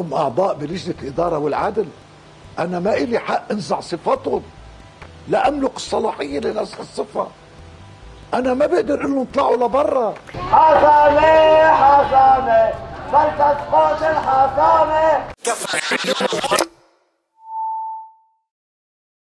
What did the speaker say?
هم أعضاء بلجنه الإدارة والعدل. أنا ما إلي حق أنزع صفاتهم. لا أملك الصلاحية لنزع الصفة. أنا ما بقدر إنهم اطلعوا لبرا. حسامة حسامة. بل تسقط الحسامه